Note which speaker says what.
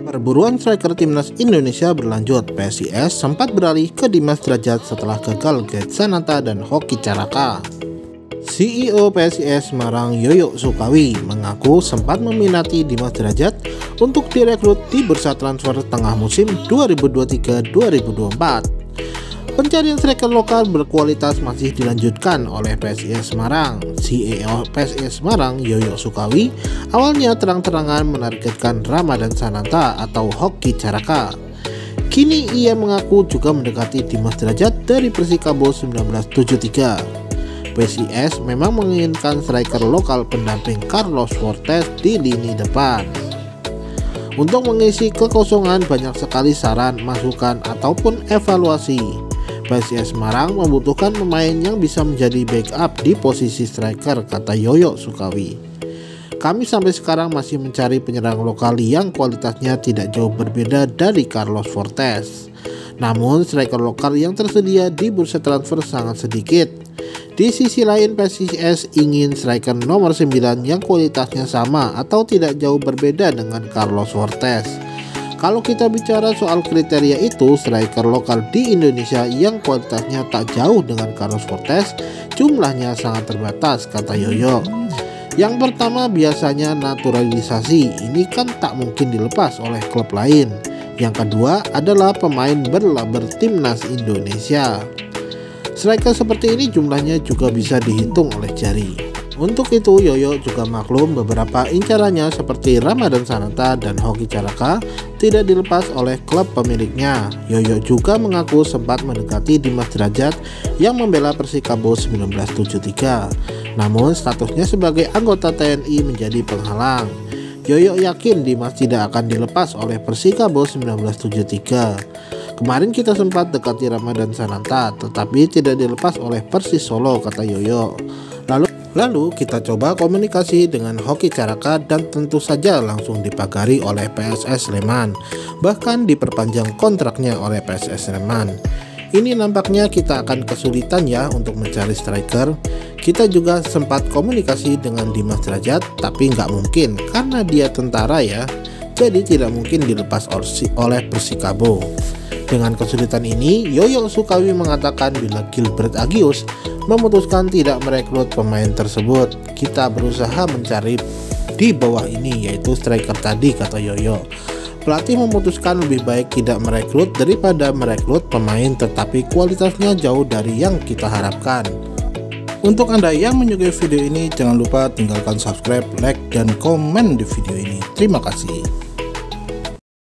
Speaker 1: Perburuan striker timnas Indonesia berlanjut. PSIS sempat beralih ke Dimas Derajat setelah gagal Get Sananta dan Hoki Caraka. CEO PSIS Semarang Yoyo Sukawi mengaku sempat meminati Dimas Derajat untuk direkrut di bursa transfer tengah musim 2023-2024. Pencarian striker lokal berkualitas masih dilanjutkan oleh PSIS Semarang. CEO PSIS Semarang, Yoyo Sukawi, awalnya terang-terangan menargetkan Ramadan Sananta atau Hoki Caraka. Kini ia mengaku juga mendekati Dimas Derajat dari Persikabo 1973. PSIS memang menginginkan striker lokal pendamping Carlos Fortes di lini depan. Untuk mengisi kekosongan banyak sekali saran, masukan, ataupun evaluasi. PSIS Semarang membutuhkan pemain yang bisa menjadi backup di posisi striker, kata Yoyo Sukawi. Kami sampai sekarang masih mencari penyerang lokal yang kualitasnya tidak jauh berbeda dari Carlos Fortes. Namun striker lokal yang tersedia di bursa transfer sangat sedikit. Di sisi lain PSIS ingin striker nomor 9 yang kualitasnya sama atau tidak jauh berbeda dengan Carlos Fortes. Kalau kita bicara soal kriteria itu, striker lokal di Indonesia yang kualitasnya tak jauh dengan Carlos Fortes, jumlahnya sangat terbatas, kata Yoyo. Yang pertama biasanya naturalisasi, ini kan tak mungkin dilepas oleh klub lain. Yang kedua adalah pemain berlaber timnas Indonesia. Striker seperti ini jumlahnya juga bisa dihitung oleh jari. Untuk itu Yoyo juga maklum beberapa incarannya seperti Ramadan Sananta dan Hoki Caraka tidak dilepas oleh klub pemiliknya. Yoyo juga mengaku sempat mendekati Dimas Derajat yang membela Persikabo 1973. Namun statusnya sebagai anggota TNI menjadi penghalang. Yoyo yakin Dimas tidak akan dilepas oleh Persikabo 1973. Kemarin kita sempat dekati Ramadan Sananta, tetapi tidak dilepas oleh Persis Solo, kata Yoyo. Lalu kita coba komunikasi dengan Hoki Caraka dan tentu saja langsung dipagari oleh PSS Sleman, bahkan diperpanjang kontraknya oleh PSS Sleman. Ini nampaknya kita akan kesulitan ya untuk mencari striker. Kita juga sempat komunikasi dengan Dimas Derajat, tapi nggak mungkin karena dia tentara ya, jadi tidak mungkin dilepas oleh Persikabo. Dengan kesulitan ini, Yoyo Sukawi mengatakan bila Gilbert Agius memutuskan tidak merekrut pemain tersebut, kita berusaha mencari di bawah ini yaitu striker tadi kata Yoyo. Pelatih memutuskan lebih baik tidak merekrut daripada merekrut pemain tetapi kualitasnya jauh dari yang kita harapkan. Untuk Anda yang menyukai video ini, jangan lupa tinggalkan subscribe, like, dan komen di video ini. Terima kasih.